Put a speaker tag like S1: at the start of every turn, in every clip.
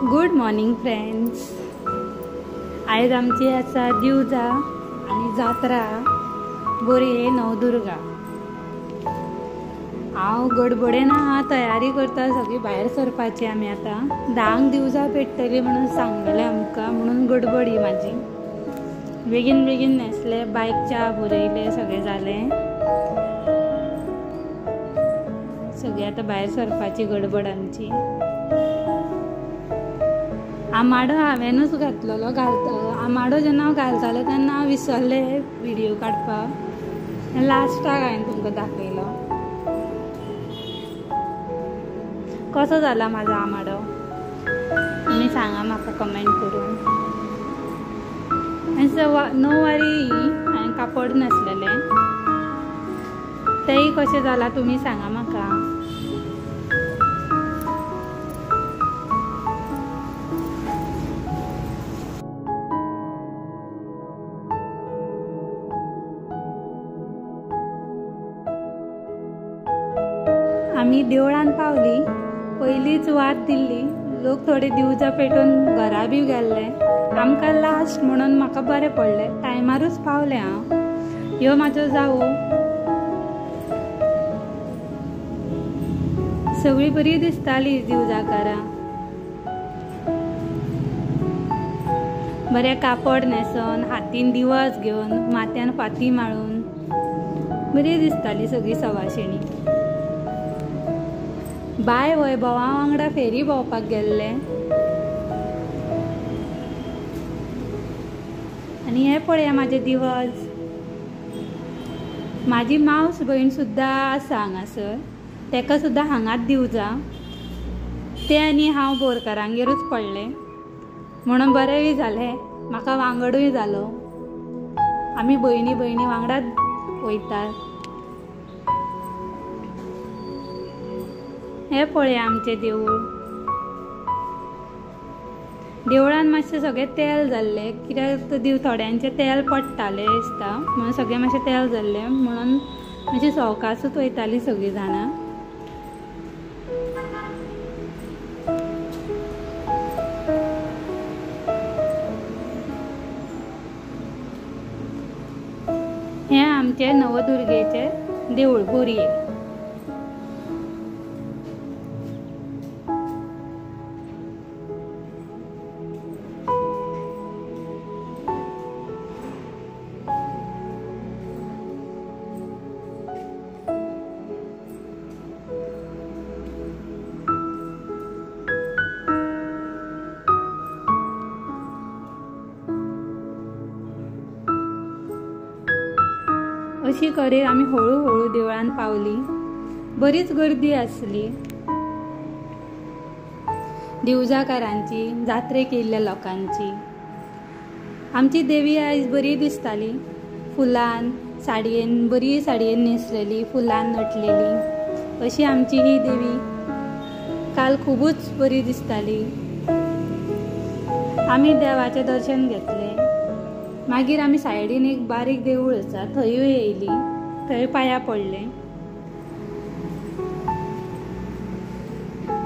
S1: Good morning friends आयज आमची आसा दिवजा आनी जात्रा बोरये नवदुर्गा हांव गडबडेन आहा तयारी करता सगळी भायर सरपाची आमी आतां. धांक दिवजा पेटतली म्हणून सांगलेलें आमकां म्हणून गडबडी म्हाजी बेगीन बेगीन न्हेसले बायक च्या बरयले सगळें जालें सगळी आतां भायर सरपाची गडबड आमची. आमाडो हांवेनूच घातलेलो घालता. आमाडो जेन्ना हांव घालतालें तेन्ना हांव विसरलें व्हिडियो काडपाक. लास्टाक हांवें तुमकां दाखयलो. कसो जाला म्हाजो आमाडो? तुमी सांगा म्हाका कमेंट करून. आनी णववारी हांवें कापड नासलेलें. तेंय कशें जाला तुमी सांगा म्हाका आमी देवळान पावली पयलींच वाट दिल्ली. लोक थोडे दिवजा पेटोवन घरा बी गेल्ले. आमकां लास्ट म्हणून म्हाका बरें पडलें. टायमारूच पावलें हांव. ह्यो म्हाज्यो जावो. सगळीं बरी दिसताली दिवजाकारां. बरें कापड न्हेसोन हातीन दिवस घेवन माथ्यान फाती माळून. बरी दिसताली सगळीं सवाशिणी. बाय वैभवा वांगडा फेरी भोंवपाक गेल्ले. आनी हे पळया म्हाजे दिवज म्हाजी मावस भयण सुद्दां आसा हांगासर तेका सुद्दां हांगाच दिवजा ते आनी हांव बोरकारांगेरूच पडले. म्हणून बरेंय जालें म्हाका वांगडूय जालो आमी भयणी भयणी वांगडाच वयतात. हे पळया आमचे देवूळ देवळान मातशें सगळें तेल जाल्लें. कित्याक देव थोड्यांचे तेल पडटाले दिसता. म्हणून सगळें मातशें तेल जाल्लें. म्हणून मातशी सवकासूच वयतालीं सगळीं जाणां. हें आमचें नवदुर्गेचें देवूळ बोरये अशी करीत आमी हळू हळू देवळान पावली. बरीच गर्दी आसली दिवजाकारांची जात्रेक येयल्ल्या लोकांची. आमची देवी आयज बरी दिसताली. फुलान साडयेन बरी साडयेन न्हेसलेली फुलान नटलेली. अशी आमची ही देवी काल खुबूच बरी दिसताली. आमी देवाचें दर्शन घेतलें. मागीर आमी सायडीन एक बारीक देवूळ आसा थंयूय येयली. थंय पांया पडले.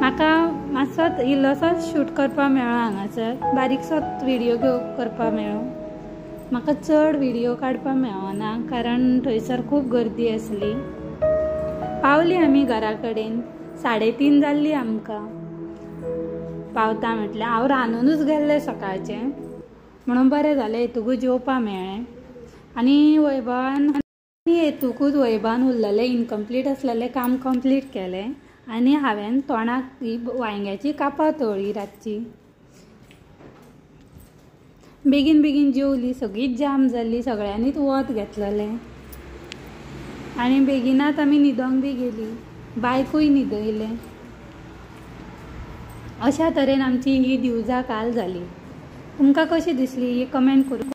S1: म्हाका मातसोच इल्लोसोच शूट करपा मेळ्ळो हांगासर. बारीकसोच व्हिडियो घेव करपाक मेळ्ळो. म्हाका चड व्हिडियो काडपाक मेळना कारण थंयसर खूब गर्दी आसली. पावली आमी घरा कडेन. साडे तीन जाल्ली आमकां. पावता म्हटल्यार हांव रांदूनच गेल्लें सकाळचें. म्हणून बरें जालें हेतुकूच जेवपा मेळ्ळें. आनी वैभवान आनी हेतुकूच वैभान उरलेलें इनकम्प्लीट आसलेलें काम कंप्लीट केलें. आनी हांवें तोंडाक ही वांयग्याची कापां तळ्ळी रातची. बेगीन बेगीन जेवली सगळींच जाम जाल्ली सगळ्यांनीच वत घेतलेलें. आनी बेगिनात आमी न्हिदोंक बी गेली बायकूय न्हिदयलें अशा तरेन आमची ही दिवजा काल जाली. तुमकां कशी दिसली? ही कमेंट करू.